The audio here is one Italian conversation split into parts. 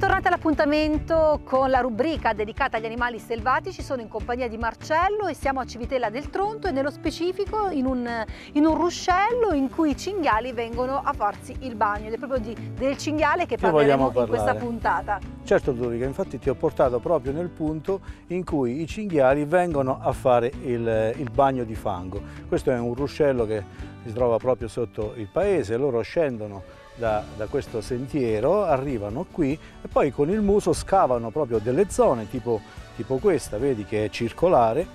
bentornati all'appuntamento con la rubrica dedicata agli animali selvatici. Sono in compagnia di Marcello e siamo a Civitella del Tronto e nello specifico in un, in un ruscello in cui i cinghiali vengono a farsi il bagno. Ed è proprio di, del cinghiale che parleremo in questa puntata. Certo Durica, infatti ti ho portato proprio nel punto in cui i cinghiali vengono a fare il, il bagno di fango. Questo è un ruscello che si trova proprio sotto il paese, loro scendono da, da, questo sentiero, arrivano qui e poi con il muso scavano proprio delle zone tipo, tipo questa, vedi che è circolare,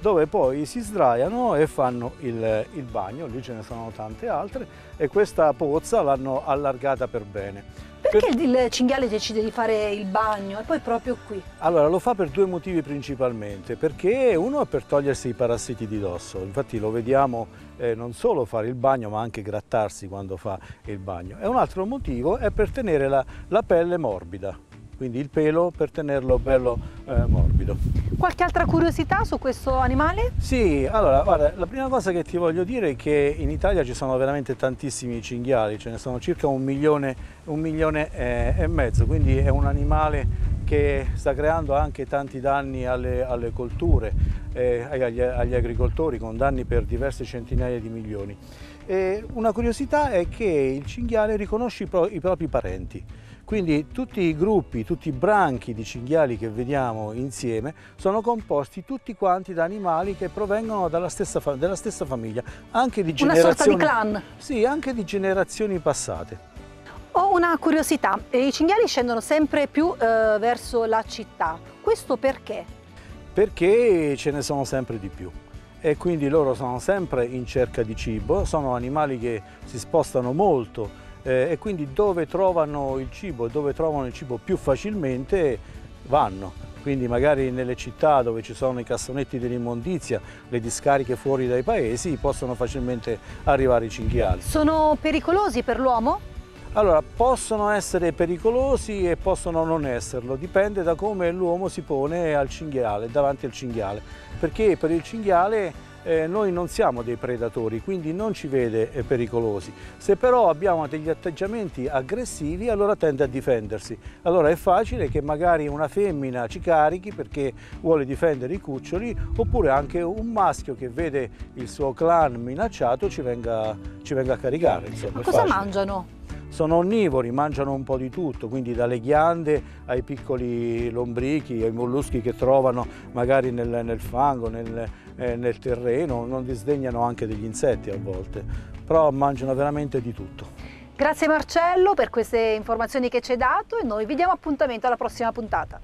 dove poi si sdraiano e fanno il, il bagno, lì ce ne sono tante altre e questa pozza l'hanno allargata per bene. Perché per... il cinghiale decide di fare il bagno? E poi proprio qui? Allora lo fa per due motivi principalmente, perché uno è per togliersi i parassiti di dosso, infatti lo vediamo eh, non solo fare il bagno ma anche grattarsi quando fa il bagno. E un altro motivo è per tenere la, la pelle morbida quindi il pelo per tenerlo bello eh, morbido. Qualche altra curiosità su questo animale? Sì, allora guarda, la prima cosa che ti voglio dire è che in Italia ci sono veramente tantissimi cinghiali, ce ne sono circa un milione, un milione eh, e mezzo, quindi è un animale che sta creando anche tanti danni alle, alle colture, eh, agli, agli, agricoltori, con danni per diverse centinaia di milioni. E una curiosità è che il cinghiale riconosce i, pro, i propri parenti. Quindi tutti i gruppi, tutti i branchi di cinghiali che vediamo insieme sono composti tutti quanti da animali che provengono dalla stessa, della stessa famiglia, anche di generazioni... Una sorta di clan? Sì, anche di generazioni passate. Ho una curiosità, i cinghiali scendono sempre più eh, verso la città, questo perché? Perché ce ne sono sempre di più e quindi loro sono sempre in cerca di cibo, sono animali che si spostano molto eh, e quindi dove trovano il cibo, dove trovano il cibo più facilmente vanno. Quindi magari nelle città dove ci sono i cassonetti dell'immondizia, le discariche fuori dai paesi, possono facilmente arrivare i cinghiali. Sono pericolosi per l'uomo? Allora, possono essere pericolosi e possono non esserlo, dipende da come l'uomo si pone al cinghiale, davanti al cinghiale, perché per il cinghiale eh, noi non siamo dei predatori, quindi non ci vede eh, pericolosi. Se però abbiamo degli atteggiamenti aggressivi, allora tende a difendersi. Allora è facile che magari una femmina ci carichi perché vuole difendere i cuccioli, oppure anche un maschio che vede il suo clan minacciato ci venga, ci venga a caricare. Insomma, Ma cosa facile. mangiano? Sono onnivori, mangiano un po' di tutto, quindi dalle ghiande ai piccoli lombrichi, ai molluschi che trovano magari nel, nel fango, nel, nel terreno, non disdegnano anche degli insetti a volte, però mangiano veramente di tutto. Grazie Marcello per queste informazioni che ci hai dato e noi vi diamo appuntamento alla prossima puntata.